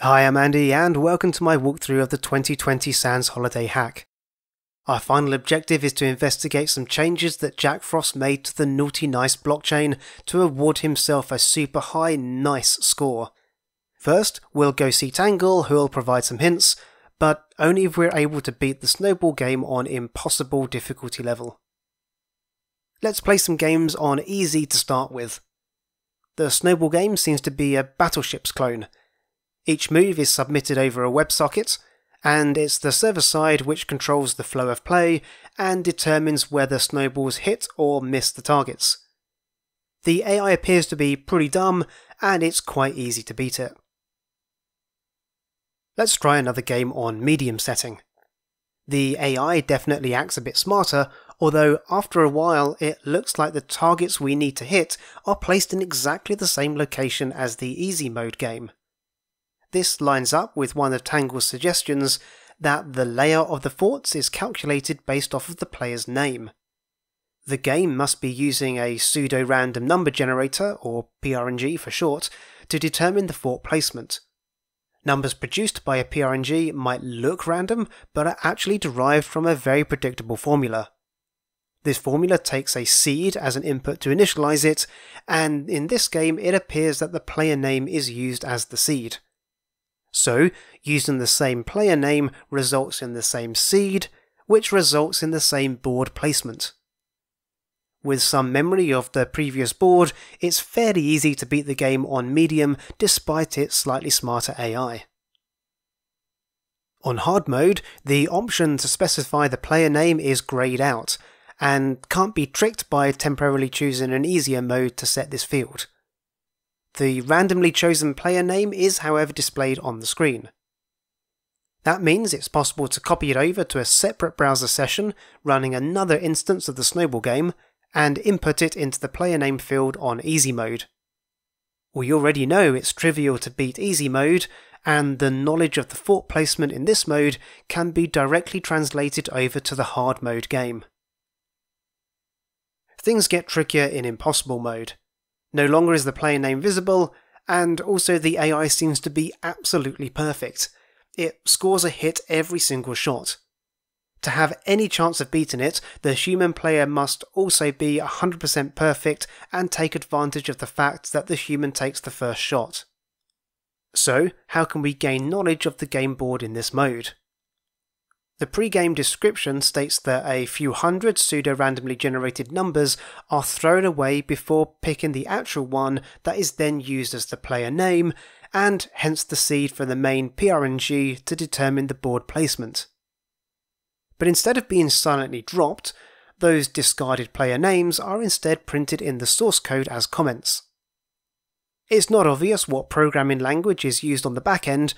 Hi, I'm Andy, and welcome to my walkthrough of the 2020 SANS Holiday Hack. Our final objective is to investigate some changes that Jack Frost made to the Naughty Nice blockchain to award himself a super high nice score. First, we'll go see Tangle, who'll provide some hints, but only if we're able to beat the snowball game on impossible difficulty level. Let's play some games on easy to start with. The snowball game seems to be a battleships clone. Each move is submitted over a WebSocket, and it's the server side which controls the flow of play and determines whether snowballs hit or miss the targets. The AI appears to be pretty dumb, and it's quite easy to beat it. Let's try another game on medium setting. The AI definitely acts a bit smarter, although after a while it looks like the targets we need to hit are placed in exactly the same location as the easy mode game. This lines up with one of Tangle's suggestions that the layer of the forts is calculated based off of the player's name. The game must be using a pseudo random number generator, or PRNG for short, to determine the fort placement. Numbers produced by a PRNG might look random, but are actually derived from a very predictable formula. This formula takes a seed as an input to initialize it, and in this game it appears that the player name is used as the seed. So, using the same player name results in the same seed, which results in the same board placement. With some memory of the previous board, it's fairly easy to beat the game on medium despite its slightly smarter AI. On hard mode, the option to specify the player name is greyed out, and can't be tricked by temporarily choosing an easier mode to set this field. The randomly chosen player name is however displayed on the screen. That means it's possible to copy it over to a separate browser session running another instance of the Snowball game and input it into the player name field on easy mode. We already know it's trivial to beat easy mode, and the knowledge of the fort placement in this mode can be directly translated over to the hard mode game. Things get trickier in impossible mode. No longer is the player name visible, and also the AI seems to be absolutely perfect. It scores a hit every single shot. To have any chance of beating it, the human player must also be 100% perfect and take advantage of the fact that the human takes the first shot. So, how can we gain knowledge of the game board in this mode? The pre-game description states that a few hundred pseudo-randomly generated numbers are thrown away before picking the actual one that is then used as the player name, and hence the seed for the main PRNG to determine the board placement but instead of being silently dropped, those discarded player names are instead printed in the source code as comments. It's not obvious what programming language is used on the back end,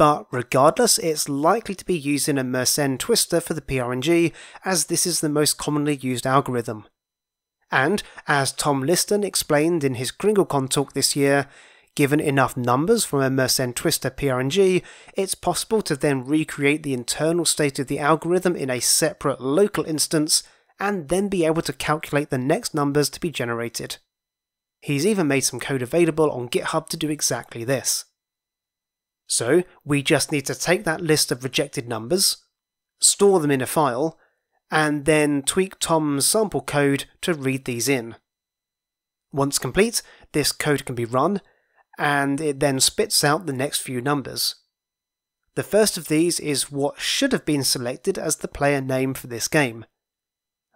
but regardless, it's likely to be using a Mersenne twister for the PRNG, as this is the most commonly used algorithm. And, as Tom Liston explained in his KringleCon talk this year, Given enough numbers from a Mersenne Twister PRNG, it's possible to then recreate the internal state of the algorithm in a separate local instance and then be able to calculate the next numbers to be generated. He's even made some code available on GitHub to do exactly this. So, we just need to take that list of rejected numbers, store them in a file, and then tweak Tom's sample code to read these in. Once complete, this code can be run, and it then spits out the next few numbers. The first of these is what should have been selected as the player name for this game.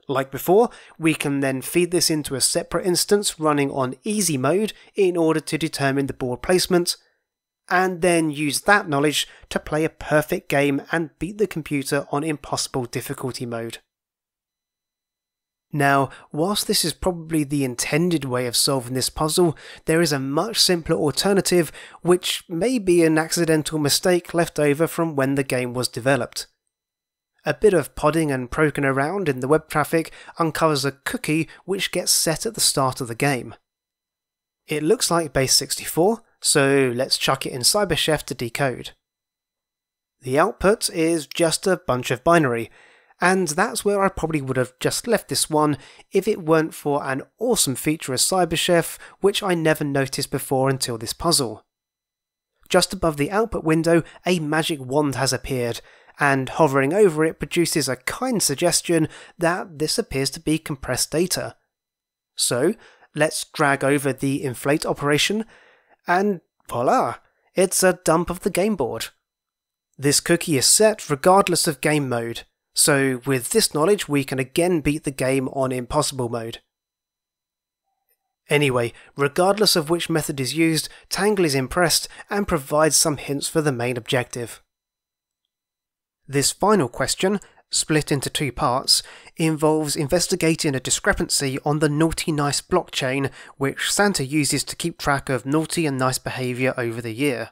Like before, we can then feed this into a separate instance running on easy mode in order to determine the board placement, and then use that knowledge to play a perfect game and beat the computer on impossible difficulty mode. Now, whilst this is probably the intended way of solving this puzzle, there is a much simpler alternative which may be an accidental mistake left over from when the game was developed. A bit of podding and poking around in the web traffic uncovers a cookie which gets set at the start of the game. It looks like base 64, so let's chuck it in CyberChef to decode. The output is just a bunch of binary, and that's where I probably would have just left this one if it weren't for an awesome feature of CyberChef which I never noticed before until this puzzle. just above the output window, a magic wand has appeared, and hovering over it produces a kind suggestion that this appears to be compressed data. So, let's drag over the inflate operation, and voila, it's a dump of the game board. This cookie is set regardless of game mode, so with this knowledge we can again beat the game on impossible mode. Anyway, regardless of which method is used, Tangle is impressed and provides some hints for the main objective. This final question, split into two parts, involves investigating a discrepancy on the Naughty Nice blockchain, which Santa uses to keep track of naughty and nice behaviour over the year.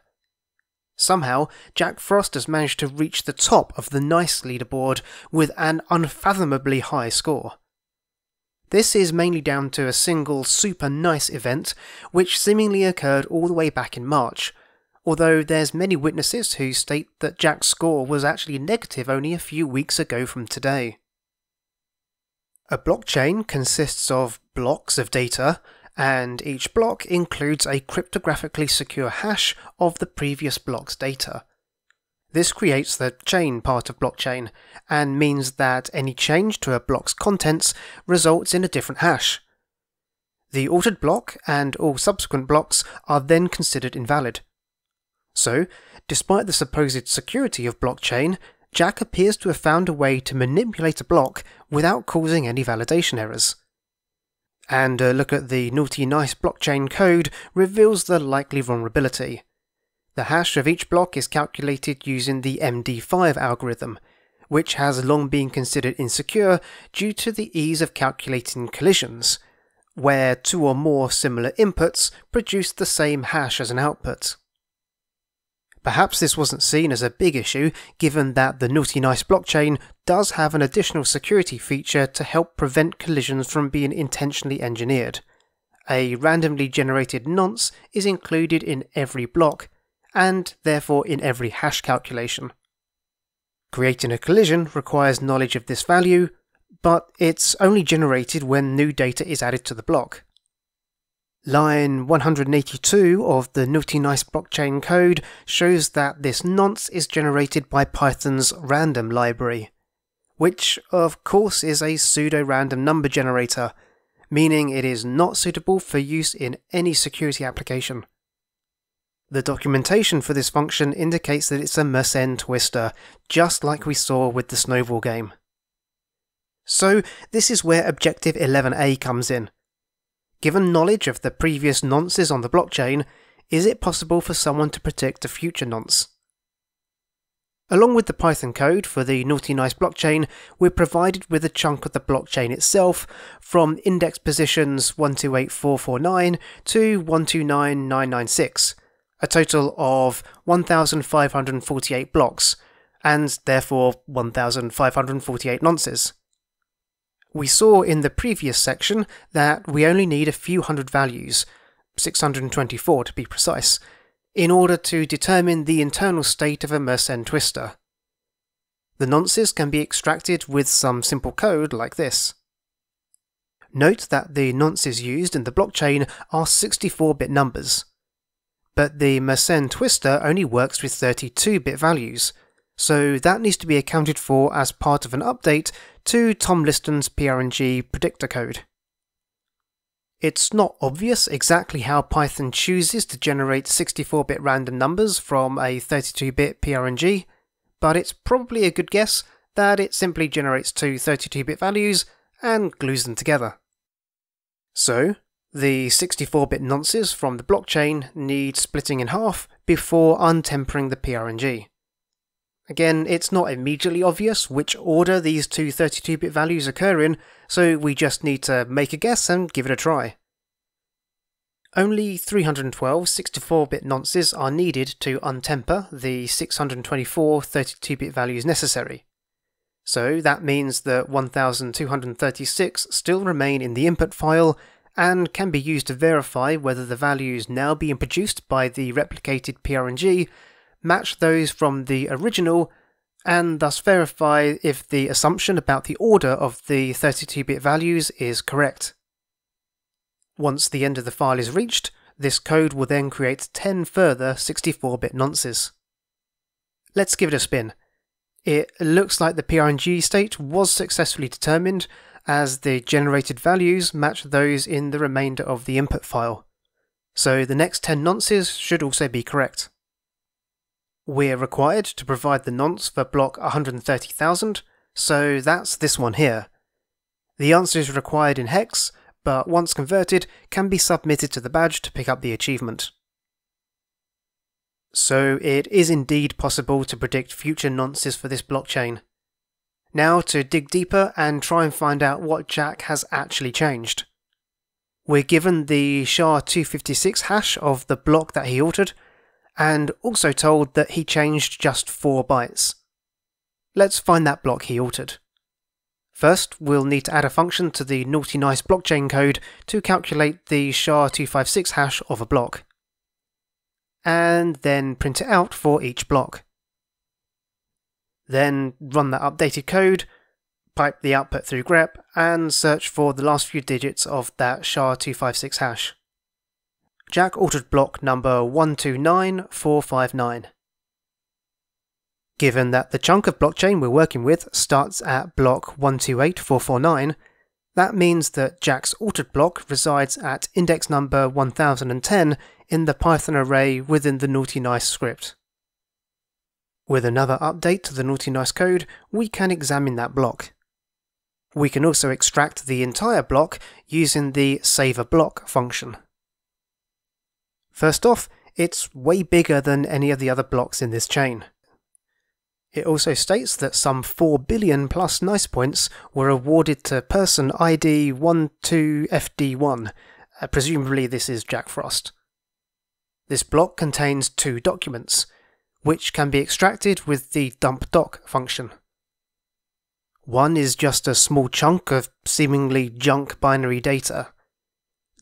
Somehow, Jack Frost has managed to reach the top of the Nice leaderboard with an unfathomably high score. This is mainly down to a single super nice event, which seemingly occurred all the way back in March, although there's many witnesses who state that Jack's score was actually negative only a few weeks ago from today. A blockchain consists of blocks of data, and each block includes a cryptographically secure hash of the previous block's data. This creates the chain part of blockchain and means that any change to a block's contents results in a different hash. The altered block and all subsequent blocks are then considered invalid. So, despite the supposed security of blockchain, Jack appears to have found a way to manipulate a block without causing any validation errors. And a look at the naughty nice blockchain code reveals the likely vulnerability. The hash of each block is calculated using the MD5 algorithm, which has long been considered insecure due to the ease of calculating collisions, where two or more similar inputs produce the same hash as an output. Perhaps this wasn't seen as a big issue, given that the Naughty Nice blockchain does have an additional security feature to help prevent collisions from being intentionally engineered. A randomly generated nonce is included in every block, and therefore in every hash calculation. Creating a collision requires knowledge of this value, but it's only generated when new data is added to the block. Line 182 of the Naughty Nice blockchain code shows that this nonce is generated by Python's random library, which of course is a pseudo-random number generator, meaning it is not suitable for use in any security application. The documentation for this function indicates that it's a Mersenne twister, just like we saw with the Snowball game. So, this is where Objective 11a comes in. Given knowledge of the previous nonces on the blockchain, is it possible for someone to predict a future nonce? Along with the Python code for the Naughty Nice blockchain, we're provided with a chunk of the blockchain itself from index positions 128449 to 129996, a total of 1548 blocks, and therefore 1548 nonces. We saw in the previous section that we only need a few hundred values, 624 to be precise, in order to determine the internal state of a Mersenne twister. The nonces can be extracted with some simple code like this. Note that the nonces used in the blockchain are 64 bit numbers, but the Mersenne twister only works with 32 bit values, so that needs to be accounted for as part of an update to Tom Liston's PRNG predictor code. It's not obvious exactly how Python chooses to generate 64 bit random numbers from a 32 bit PRNG, but it's probably a good guess that it simply generates two 32 bit values and glues them together. So, the 64 bit nonces from the blockchain need splitting in half before untempering the PRNG. Again, it's not immediately obvious which order these two 32-bit values occur in, so we just need to make a guess and give it a try. Only 312 64-bit nonces are needed to untemper the 624 32-bit values necessary. So that means that 1236 still remain in the input file and can be used to verify whether the values now being produced by the replicated PRNG match those from the original, and thus verify if the assumption about the order of the 32 bit values is correct. Once the end of the file is reached, This code will then create 10 further 64 bit nonces. Let's give it a spin. It looks like the PRNG state was successfully determined, as the generated values match those in the remainder of the input file. So the next 10 nonces should also be correct. We're required to provide the nonce for block 130,000, so that's this one here. The answer is required in hex, but once converted, can be submitted to the badge to pick up the achievement. So it is indeed possible to predict future nonces for this blockchain. Now to dig deeper and try and find out what Jack has actually changed. We're given the SHA-256 hash of the block that he altered, and also told that he changed just 4 bytes. Let's find that block he altered. First, we'll need to add a function to the naughty nice blockchain code to calculate the SHA-256 hash of a block. And then print it out for each block. Then run that updated code, pipe the output through grep, and search for the last few digits of that SHA-256 hash. Jack altered block number 129459. Given that the chunk of blockchain we're working with starts at block 128449, that means that Jack's altered block resides at index number 1010 in the Python array within the Naughty Nice script. With another update to the Naughty Nice code, we can examine that block. We can also extract the entire block using the save a block function. First off, it's way bigger than any of the other blocks in this chain. It also states that some 4 billion plus nice points were awarded to person ID 12FD1. Uh, presumably, this is Jack Frost. This block contains two documents, which can be extracted with the dump doc function. One is just a small chunk of seemingly junk binary data.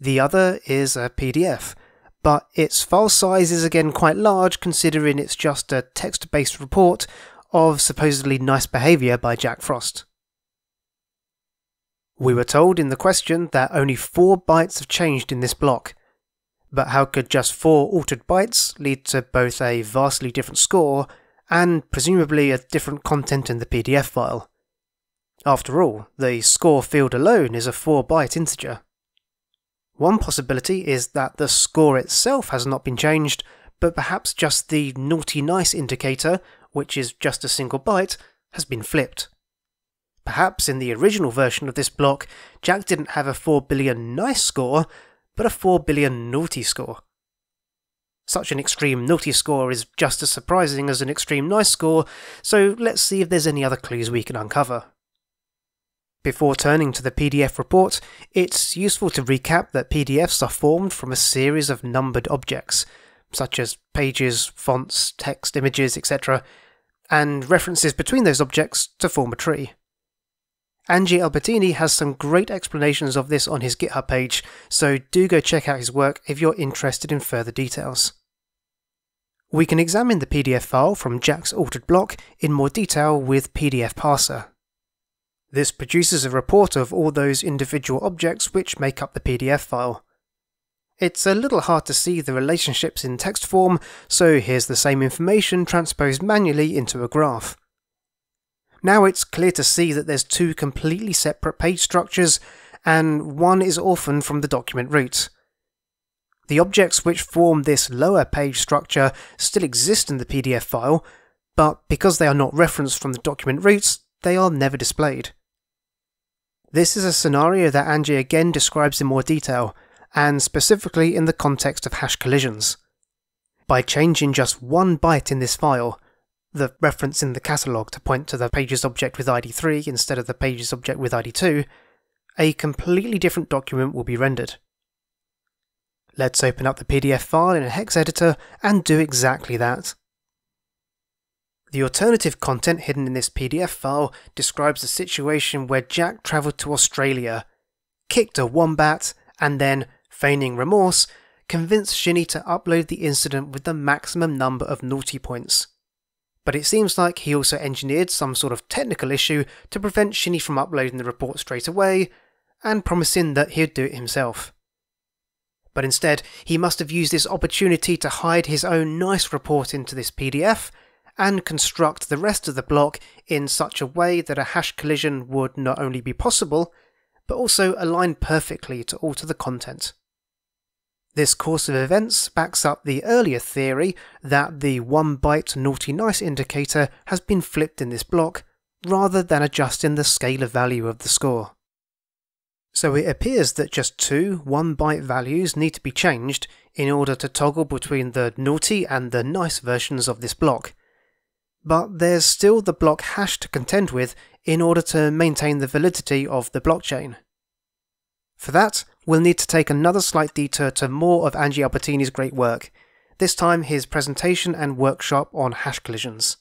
The other is a PDF, but its file size is again quite large considering it's just a text based report of supposedly nice behaviour by Jack Frost. We were told in the question that only 4 bytes have changed in this block, but how could just 4 altered bytes lead to both a vastly different score and presumably a different content in the PDF file? After all, the score field alone is a 4 byte integer. One possibility is that the score itself has not been changed, but perhaps just the naughty nice indicator which is just a single byte, has been flipped. Perhaps in the original version of this block, Jack didn't have a 4 billion nice score, but a 4 billion naughty score. Such an extreme naughty score is just as surprising as an extreme nice score, so let's see if there's any other clues we can uncover. Before turning to the PDF report, it's useful to recap that PDFs are formed from a series of numbered objects, such as pages, fonts, text, images, etc., and references between those objects to form a tree. Angie Albertini has some great explanations of this on his GitHub page, so do go check out his work if you're interested in further details. We can examine the PDF file from Jack's altered block in more detail with PDF Parser. This produces a report of all those individual objects which make up the PDF file. It's a little hard to see the relationships in text form, so here's the same information transposed manually into a graph. Now it's clear to see that there's two completely separate page structures, and one is orphaned from the document root. The objects which form this lower page structure still exist in the PDF file, but because they are not referenced from the document roots, they are never displayed. This is a scenario that Angie again describes in more detail, and specifically in the context of hash collisions. By changing just one byte in this file, the reference in the catalogue to point to the pages object with ID 3 instead of the pages object with ID 2, a completely different document will be rendered. Let's open up the PDF file in a hex editor and do exactly that. The alternative content hidden in this PDF file describes a situation where Jack travelled to Australia, kicked a wombat, and then feigning remorse, convinced Shinny to upload the incident with the maximum number of naughty points. But it seems like he also engineered some sort of technical issue to prevent Shinny from uploading the report straight away, and promising that he'd do it himself. but instead he must have used this opportunity to hide his own nice report into this PDF and construct the rest of the block in such a way that a hash collision would not only be possible, but also align perfectly to alter the content. This course of events backs up the earlier theory that the 1 byte naughty nice indicator has been flipped in this block, rather than adjusting the scalar value of the score. So it appears that just two 1 byte values need to be changed in order to toggle between the naughty and the nice versions of this block. But there's still the block hash to contend with in order to maintain the validity of the blockchain. For that, we'll need to take another slight detour to more of Angie Albertini's great work, this time his presentation and workshop on hash collisions.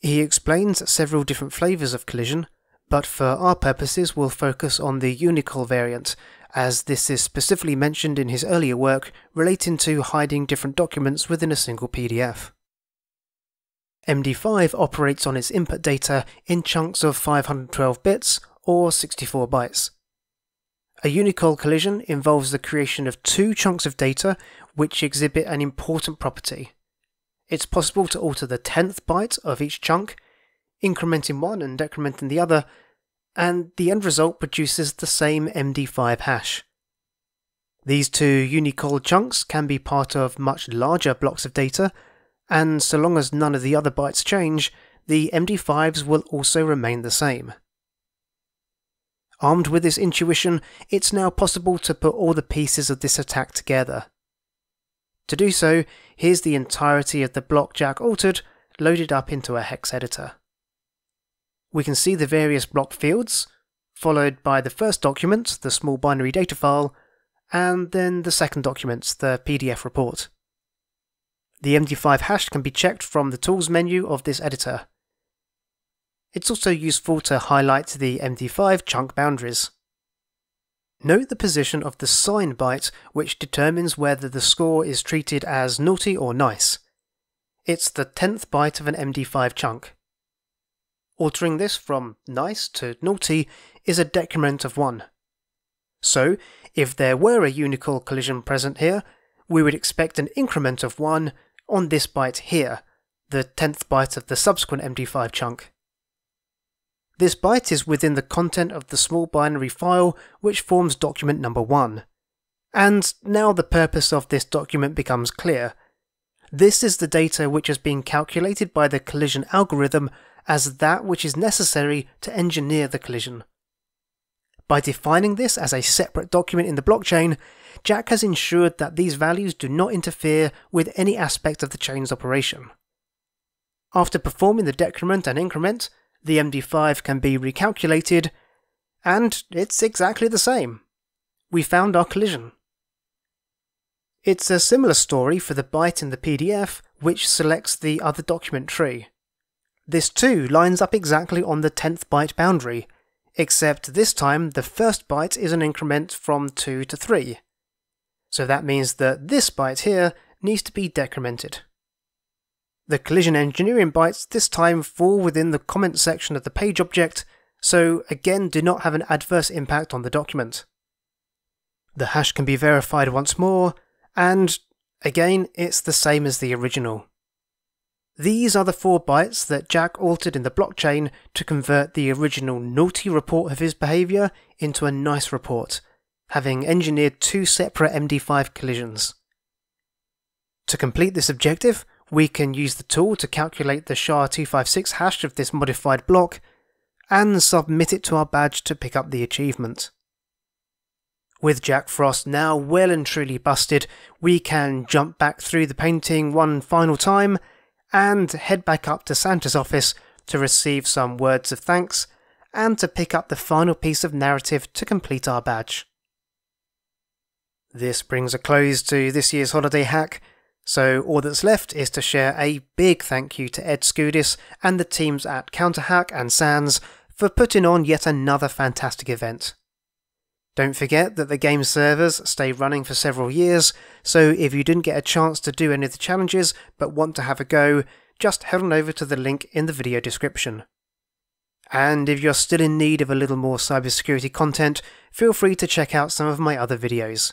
He explains several different flavours of collision, but for our purposes we'll focus on the UniColl variant, as this is specifically mentioned in his earlier work relating to hiding different documents within a single PDF. MD5 operates on its input data in chunks of 512 bits or 64 bytes. A UniColl collision involves the creation of two chunks of data which exhibit an important property. It's possible to alter the 10th byte of each chunk, incrementing one and decrementing the other, and the end result produces the same MD5 hash. These two UniColl chunks can be part of much larger blocks of data, and so long as none of the other bytes change, the MD5s will also remain the same. Armed with this intuition, it's now possible to put all the pieces of this attack together. To do so, here's the entirety of the block Jack altered loaded up into a hex editor. We can see the various block fields, followed by the first document, the small binary data file, and then the second document, the PDF report. The MD5 hash can be checked from the Tools menu of this editor. It's also useful to highlight the MD5 chunk boundaries. Note the position of the sign byte, which determines whether the score is treated as naughty or nice. It's the 10th byte of an MD5 chunk. Altering this from nice to naughty is a decrement of 1. So, if there were a UniColl collision present here, we would expect an increment of 1 on this byte here, the 10th byte of the subsequent MD5 chunk. This byte is within the content of the small binary file which forms document number 1. And now the purpose of this document becomes clear. This is the data which has been calculated by the collision algorithm as that which is necessary to engineer the collision. By defining this as a separate document in the blockchain, Jack has ensured that these values do not interfere with any aspect of the chain's operation. After performing the decrement and increment, the MD5 can be recalculated, and it's exactly the same. We found our collision. It's a similar story for the byte in the PDF which selects the other document tree. This too lines up exactly on the 10th byte boundary, except this time the first byte is an increment from 2 to 3. So that means that this byte here needs to be decremented. The collision engineering bytes this time fall within the comment section of the page object, so again do not have an adverse impact on the document. The hash can be verified once more, and again it's the same as the original. These are the four bytes that Jack altered in the blockchain to convert the original naughty report of his behaviour into a nice report, having engineered two separate MD5 collisions. To complete this objective, we can use the tool to calculate the SHA-256 hash of this modified block and submit it to our badge to pick up the achievement. With Jack Frost now well and truly busted, we can jump back through the painting one final time and head back up to Santa's office to receive some words of thanks and to pick up the final piece of narrative to complete our badge. This brings a close to this year's holiday hack, so all that's left is to share a big thank you to Ed Skoudis and the teams at Counter Hack and SANS for putting on yet another fantastic event. Don't forget that the game servers stay running for several years, so if you didn't get a chance to do any of the challenges but want to have a go, just head on over to the link in the video description. And if you're still in need of a little more cybersecurity content, feel free to check out some of my other videos.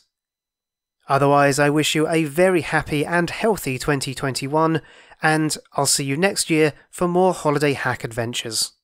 Otherwise, I wish you a very happy and healthy 2021, and I'll see you next year for more holiday hack adventures.